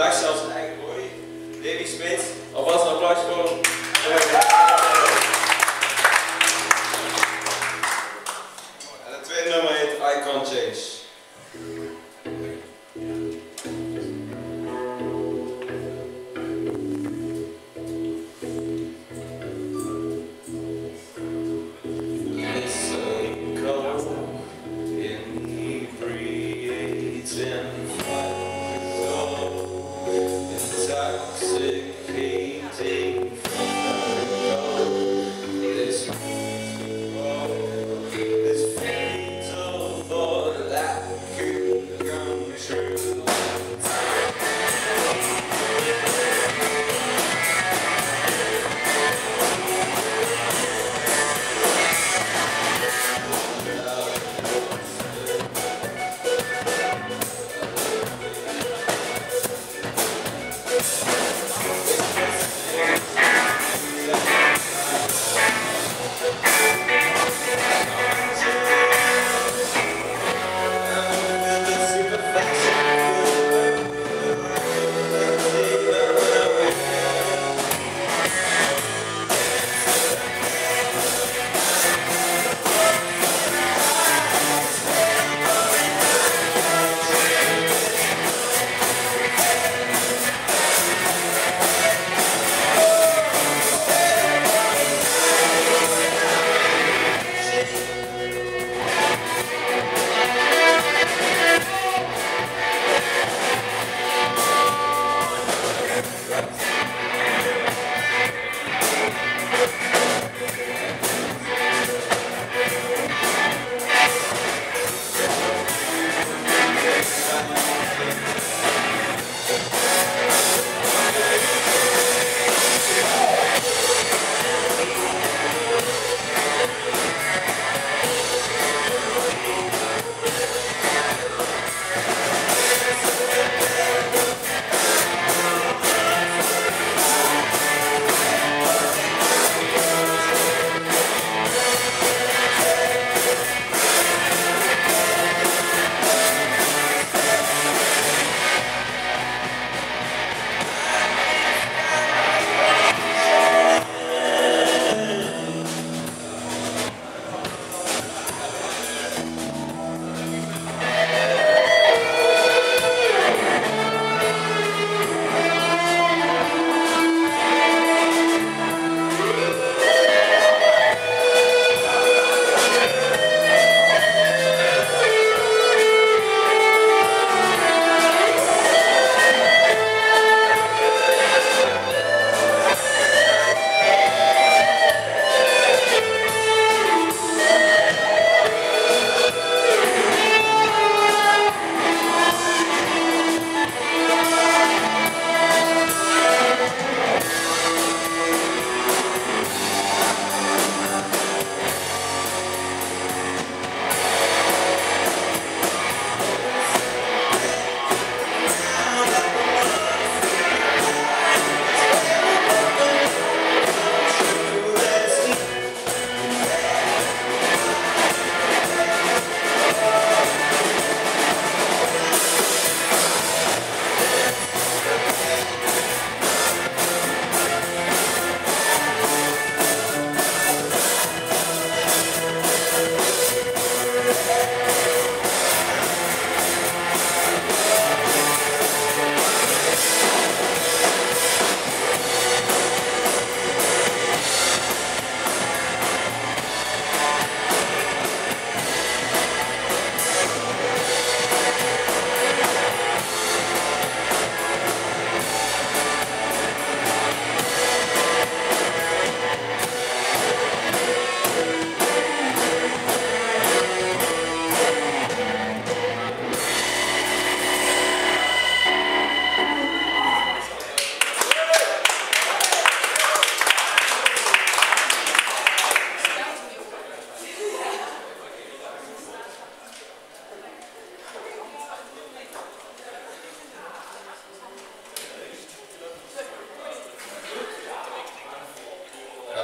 gleichschaut eigentlich, oder? Lebensmittel, auf was noch.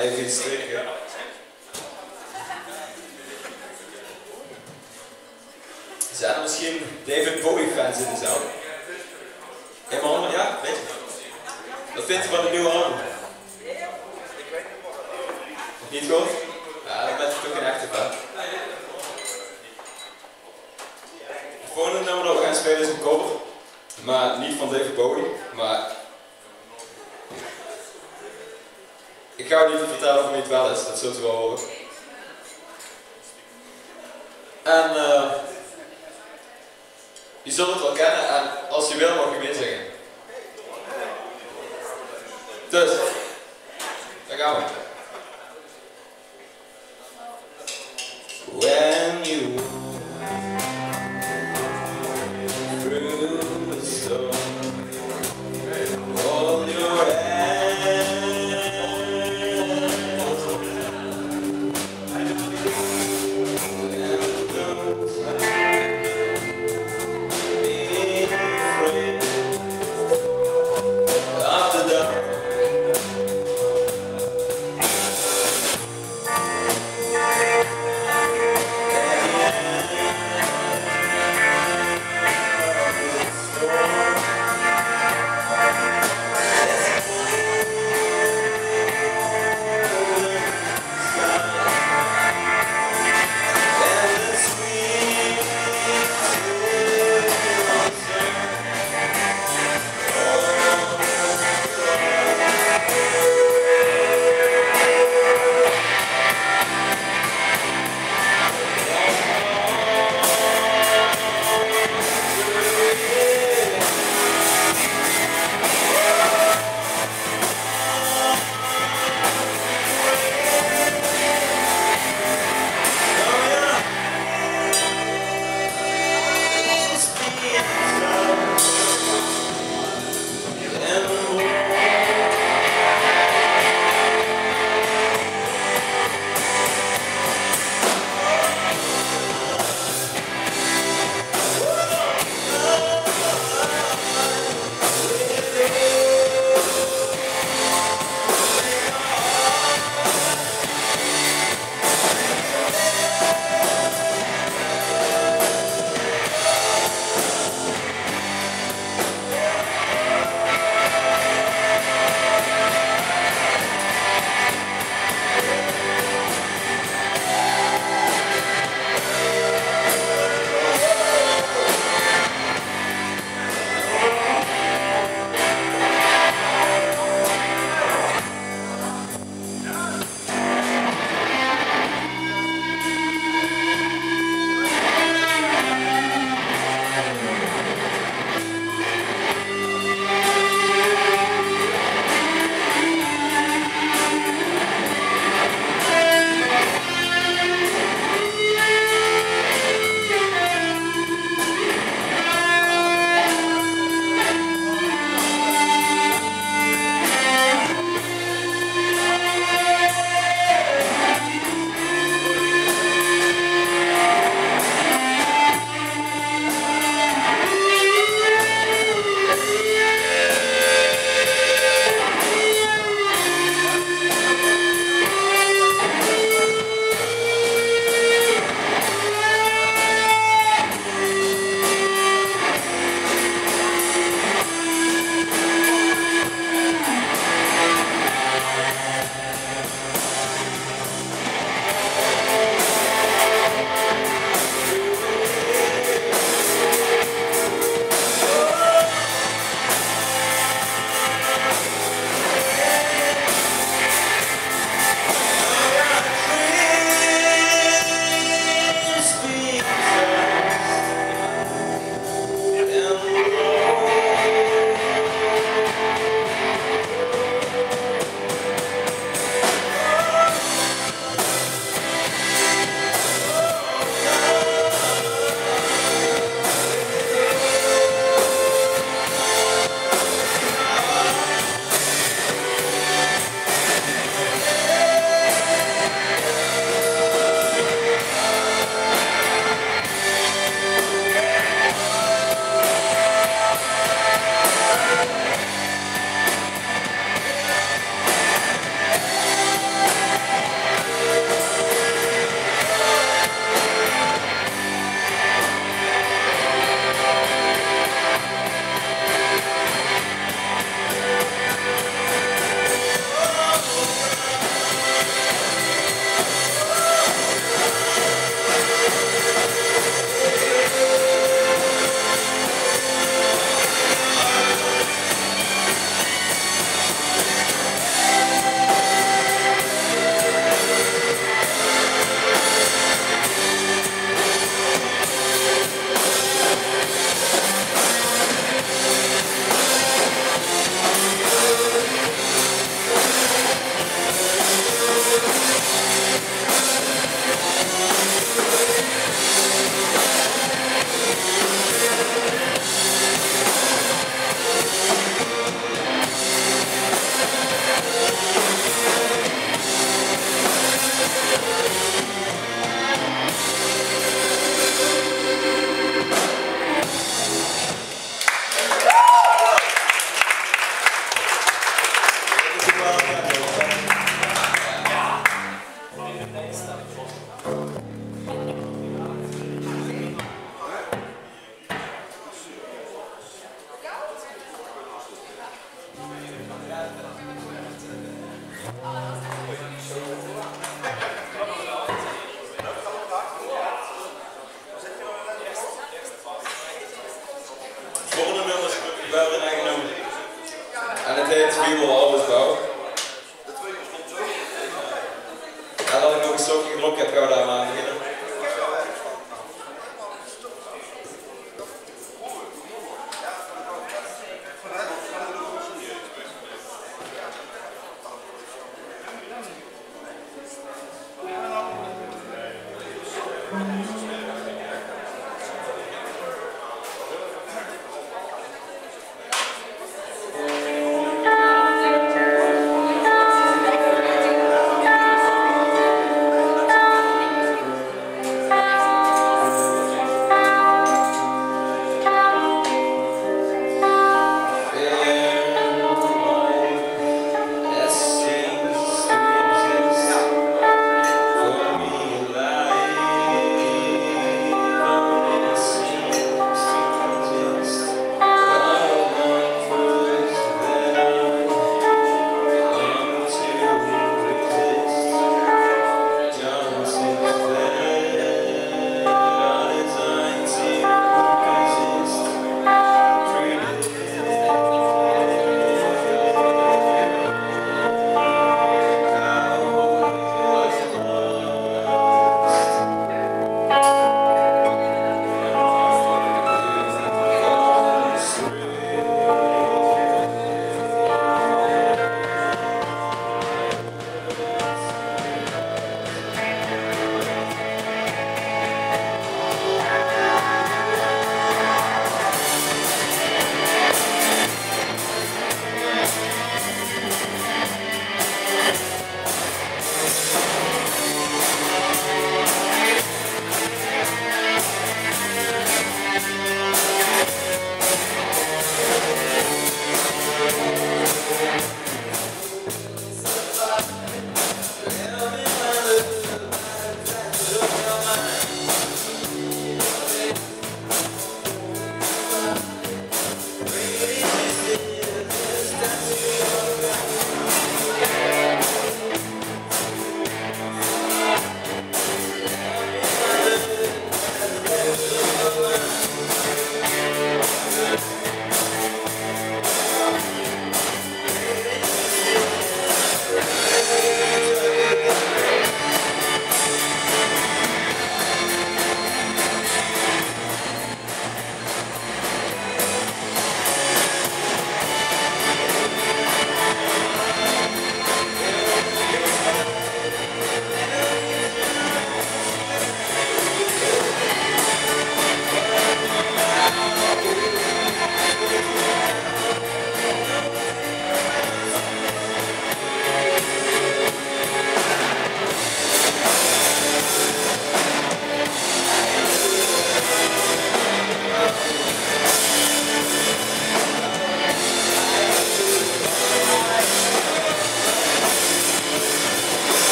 Strikken. Zijn er misschien David Bowie fans in de zaal? Helemaal, ja, weet je. Wat vindt u van de nieuwe album? Niet gehoord? Ja, dan bent u toch een echte fan. Het volgende nummer dat we gaan spelen is een cover. Maar niet van David Bowie, maar... Ik ga u niet vertellen van wie het wel is, dat zult u wel horen. En uh, je zult het wel kennen en als je wil mag je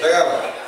Pegava.